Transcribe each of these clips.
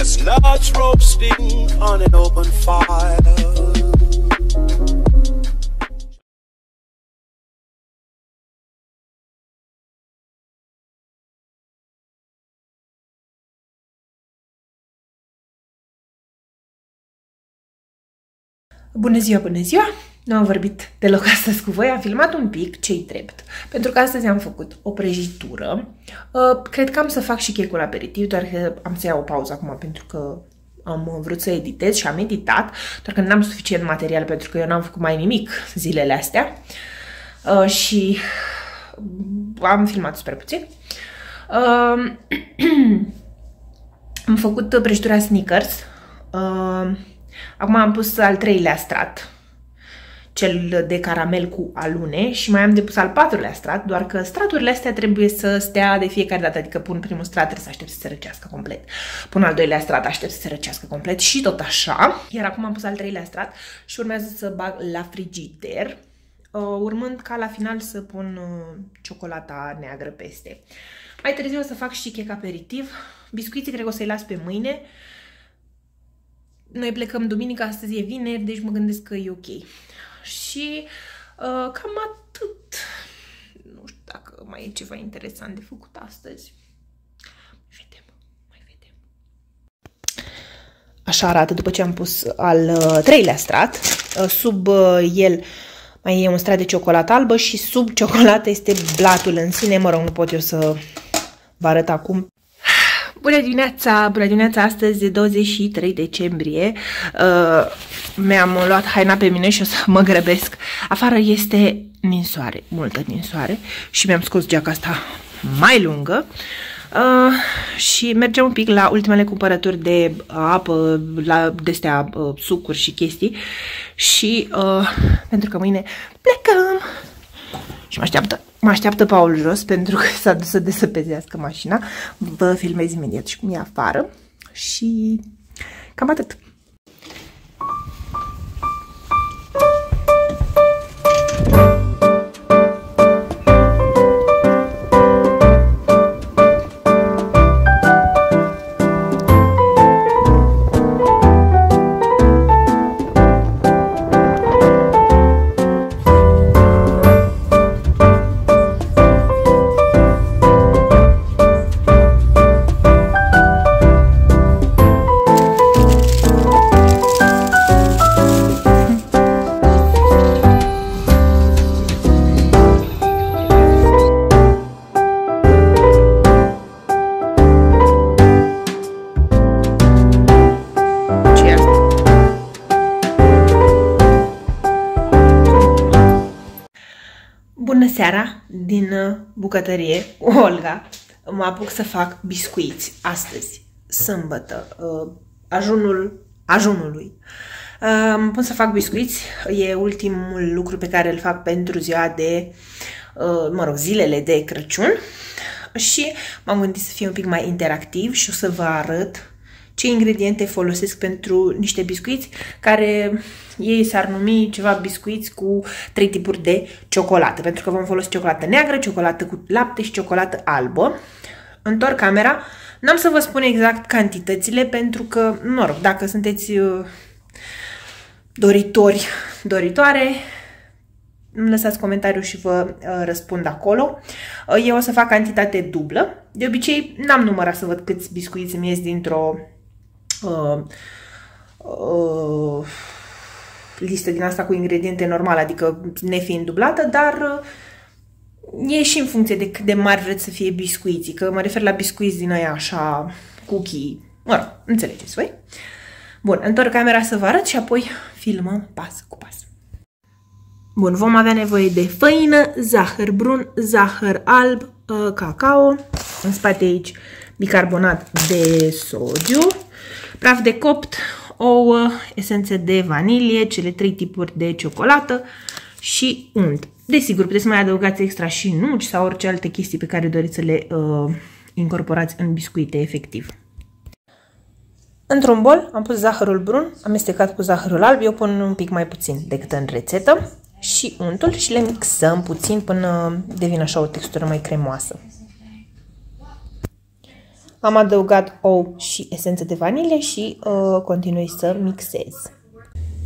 Chestnuts roasting on an open fire. Bună ziua, bună ziua! Nu am vorbit deloc astăzi cu voi, am filmat un pic ce-i drept. Pentru că astăzi am făcut o prăjitură. Uh, cred că am să fac și checul aperitiv, doar că am să iau o pauză acum pentru că am vrut să editez și am editat, doar că n-am suficient material pentru că eu n-am făcut mai nimic zilele astea. Uh, și am filmat super puțin. Uh, am făcut prăjitura Snickers. Uh, Acum am pus al treilea strat, cel de caramel cu alune și mai am depus al patrulea strat, doar că straturile astea trebuie să stea de fiecare dată, adică pun primul strat, trebuie să aștept să se răcească complet. Pun al doilea strat, aștept să se răcească complet și tot așa. Iar acum am pus al treilea strat și urmează să bag la frigider, uh, urmând ca la final să pun uh, ciocolata neagră peste. Mai târziu o să fac și chec aperitiv. Biscuiții cred că o să-i las pe mâine. Noi plecăm duminica, astăzi e vineri, deci mă gândesc că e ok. Și uh, cam atât. Nu știu dacă mai e ceva interesant de făcut astăzi. Vedem, mai vedem. Așa arată după ce am pus al uh, treilea strat. Uh, sub uh, el mai e un strat de ciocolată albă și sub ciocolată este blatul în sine. Mă rog, nu pot eu să vă arăt acum Bună dimineața! Bună dimineața! Astăzi e 23 decembrie. Uh, Mi-am luat haina pe mine și o să mă grăbesc. Afară este ninsoare, multă ninsoare și mi-am scos geaca asta mai lungă. Uh, și mergem un pic la ultimele cumpărături de apă, la destea uh, sucuri și chestii și uh, pentru că mâine plecăm și mă așteaptă Mă așteaptă Paul jos pentru că s-a dus să desăpezească mașina. Vă filmez imediat și cum e afară. Și cam atât. Uh, bucătărie, Olga, mă apuc să fac biscuiți astăzi, sâmbătă, uh, ajunul ajunului. Uh, mă pun să fac biscuiți, e ultimul lucru pe care îl fac pentru ziua de, mă rog, zilele de Crăciun și m-am gândit să fie un pic mai interactiv și o să vă arăt ce ingrediente folosesc pentru niște biscuiți care ei s-ar numi ceva biscuiți cu trei tipuri de ciocolată, pentru că vom folosi ciocolată neagră, ciocolată cu lapte și ciocolată albă. Întorc camera, n-am să vă spun exact cantitățile pentru că, mă rog, dacă sunteți uh, doritori, doritoare, îmi lăsați comentariu și vă uh, răspund acolo. Uh, eu o să fac cantitate dublă. De obicei, n-am numărat să văd câți biscuiți îmi ies dintr-o uh, uh, listă din asta cu ingrediente normale, adică nefiind dublată, dar uh, e și în funcție de cât de mari vreți să fie biscuiții, că mă refer la biscuiți din aia așa, cookie, mă rog, înțelegeți voi? Bun, întorc camera să vă arăt și apoi filmăm pas cu pas. Bun, vom avea nevoie de făină, zahăr brun, zahăr alb, uh, cacao, în spate aici bicarbonat de sodiu, praf de copt, ouă, esențe de vanilie, cele trei tipuri de ciocolată și unt. Desigur, puteți mai adăugați extra și nuci sau orice alte chestii pe care doriți să le uh, incorporați în biscuite efectiv. Într-un bol am pus zahărul brun, amestecat cu zahărul alb, eu pun un pic mai puțin decât în rețetă și untul și le mixăm puțin până devine așa o textură mai cremoasă. Am adăugat ou și esență de vanilie și uh, continui să mixez.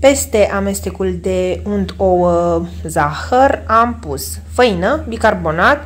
Peste amestecul de unt, ouă, zahăr am pus făină, bicarbonat,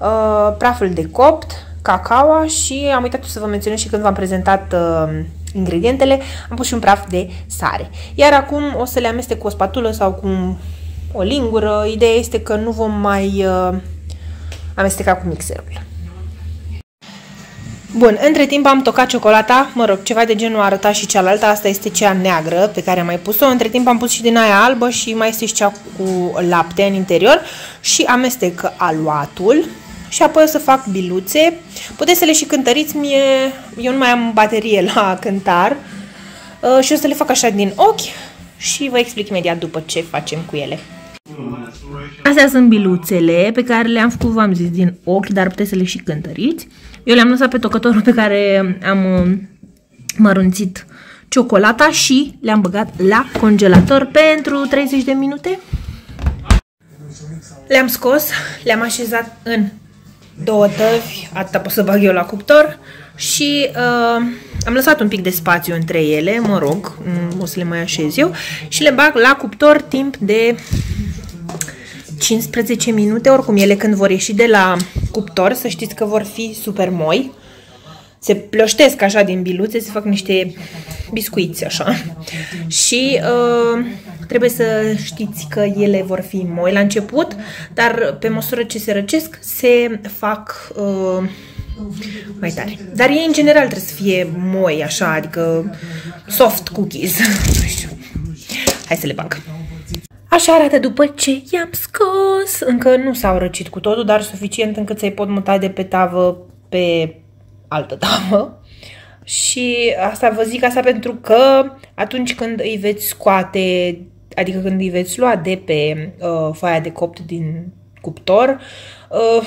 uh, praful de copt, cacao și am uitat să vă menționez și când v-am prezentat uh, ingredientele, am pus și un praf de sare. Iar acum o să le amestec cu o spatulă sau cu o lingură. Ideea este că nu vom mai uh, amesteca cu mixerul. Bun, între timp am tocat ciocolata, mă rog, ceva de genul arăta și cealaltă, asta este cea neagră pe care am mai pus-o, între timp am pus și din aia albă și mai este și cea cu lapte în interior și amestec aluatul și apoi o să fac biluțe, puteți să le și cântăriți, mie, eu nu mai am baterie la cântar uh, și o să le fac așa din ochi și vă explic imediat după ce facem cu ele. Astea sunt biluțele pe care le-am făcut, v-am zis, din ochi, dar puteți să le și cântăriți. Eu le-am lăsat pe tocătorul pe care am uh, mărunțit ciocolata și le-am băgat la congelator pentru 30 de minute. Le-am scos, le-am așezat în două tăvi, atâta pot să bag eu la cuptor și uh, am lăsat un pic de spațiu între ele, mă rog, o să le mai așez eu și le bag la cuptor timp de 15 minute, oricum ele când vor ieși de la cuptor, să știți că vor fi super moi. Se ploștesc așa din biluțe, se fac niște biscuiți așa. Și uh, trebuie să știți că ele vor fi moi la început, dar pe măsură ce se răcesc, se fac uh, mai tare. Dar ei în general trebuie să fie moi așa, adică soft cookies. Hai să le bag. Așa arată după ce i-am scos. Încă nu s-au răcit cu totul, dar suficient încât să-i pot muta de pe tavă pe altă tavă. Și asta vă zic asta pentru că atunci când îi veți scoate, adică când îi veți lua de pe uh, foaia de copt din cuptor, uh,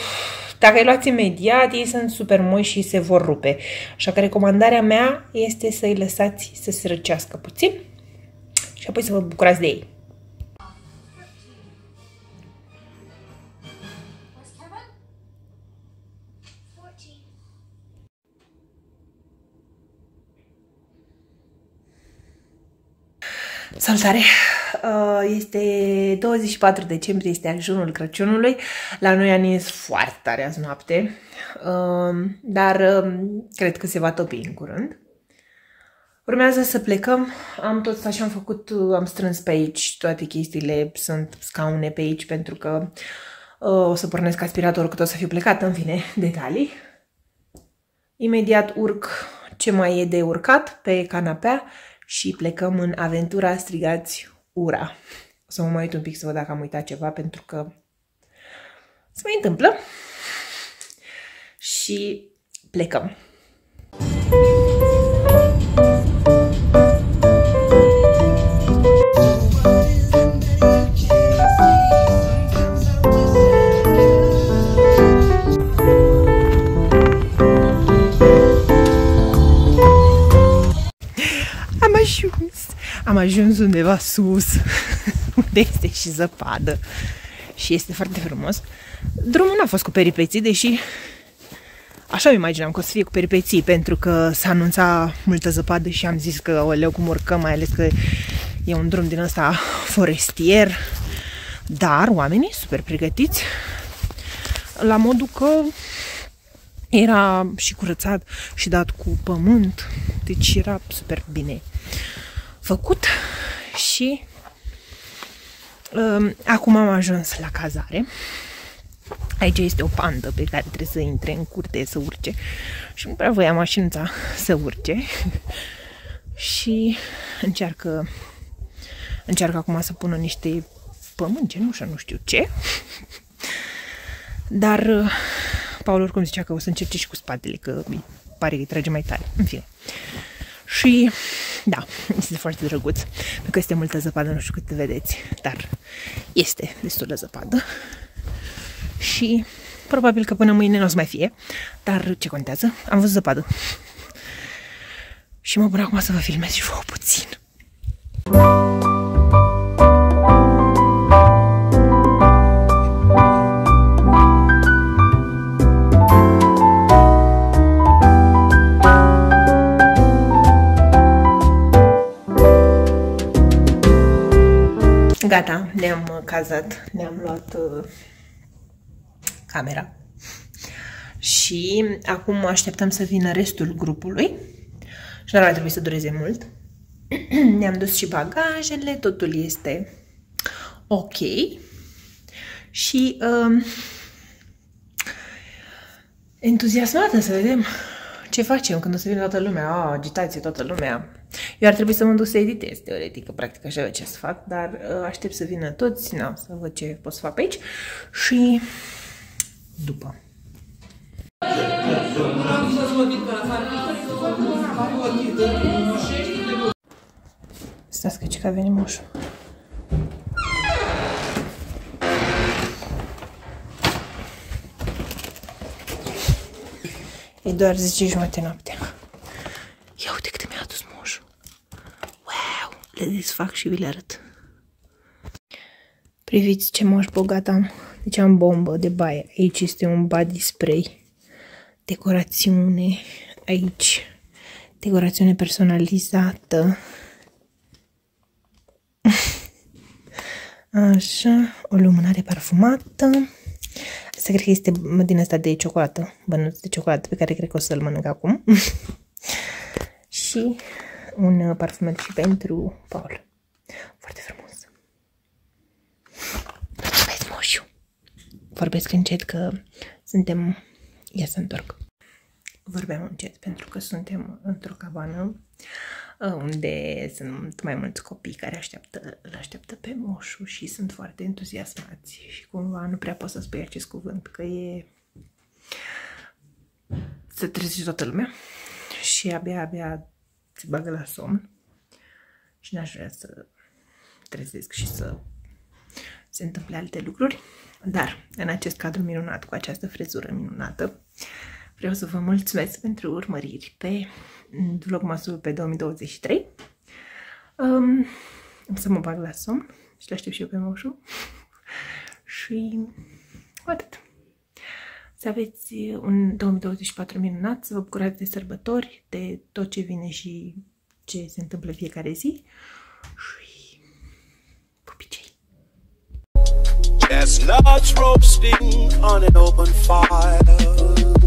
dacă îi luați imediat, ei sunt super moi și se vor rupe. Așa că recomandarea mea este să îi lăsați să se răcească puțin și apoi să vă bucurați de ei. Salutare! Uh, este 24 decembrie, este ajunul Crăciunului. La noi a nins foarte tare azi noapte, um, dar um, cred că se va topi în curând. Urmează să plecăm. Am tot așa am făcut, uh, am strâns pe aici toate chestiile, sunt scaune pe aici pentru că uh, o să pornesc aspiratorul cât o să fiu plecat, în fine, detalii. Imediat urc ce mai e de urcat pe canapea și plecăm în aventura strigați ura. O să mă mai uit un pic să văd dacă am uitat ceva, pentru că se mai întâmplă. Și plecăm. Am ajuns undeva sus, unde este și zăpadă. Și este foarte frumos. Drumul n-a fost cu peripeții, deși așa îmi imaginam că o să fie cu peripeții, pentru că s-a anunțat multă zăpadă și am zis că o leu cum urcăm, mai ales că e un drum din ăsta forestier, dar oamenii super pregătiți la modul că era și curățat și dat cu pământ, deci era super bine făcut și um, acum am ajuns la cazare. Aici este o pandă pe care trebuie să intre în curte să urce și nu prea voia mașinuța să urce și încearcă încearcă acum să pună niște pământ, cenușă, nu știu ce. Dar uh, Paul oricum zicea că o să încerce și cu spatele, că mi pare că îi trage mai tare. În fine. Și da, este foarte drăguț, pentru că este multă zăpadă, nu știu cât vedeți, dar este destul de zăpadă. Și probabil că până mâine nu o să mai fie, dar ce contează? Am văzut zăpadă. Și mă pun acum să vă filmez și vă puțin. Ne-am cazat, ne-am luat uh, camera și acum așteptăm să vină restul grupului și nu ar trebui să dureze mult. Ne-am dus și bagajele, totul este ok. Și um, entuziasmată să vedem ce facem când o să vină toată lumea. Ah, agitație toată lumea. Eu ar trebui să mă duc să editez, teoretic, că practic așa ce să fac, dar uh, aștept să vină toți, na, să văd ce pot să fac pe aici și după. Stați că ce că a venit moșul. E doar 10 jumate noaptea. Ia uite cât mi-a adus moșul. Wow! Le desfac și vi le arăt. Priviți ce moș bogat am. Deci am bombă de baie. Aici este un body spray. Decorațiune. Aici. Decorațiune personalizată. Așa. O lumânare parfumată. Asta cred că este din asta de ciocolată. Bănuț de ciocolată pe care cred că o să-l mănânc acum. și un parfumet și pentru Paul. Foarte frumos. vorbesc încet că suntem... Ia să întorc. Vorbeam încet pentru că suntem într-o cabană uh, unde sunt mai mulți copii care așteaptă, îl așteaptă pe moșu și sunt foarte entuziasmați și cumva nu prea pot să spui acest cuvânt că e să trezi toată lumea și abia, abia se bagă la somn și n-aș vrea să trezesc și să se întâmple alte lucruri. Dar, în acest cadru minunat, cu această frezură minunată, vreau să vă mulțumesc pentru urmăriri pe vlogmasul pe 2023. Um, să mă bag la somn și le aștept și eu pe moșu. și atât. Să aveți un 2024 minunat, să vă bucurați de sărbători, de tot ce vine și ce se întâmplă fiecare zi. Și As large ropes spin on an open fire.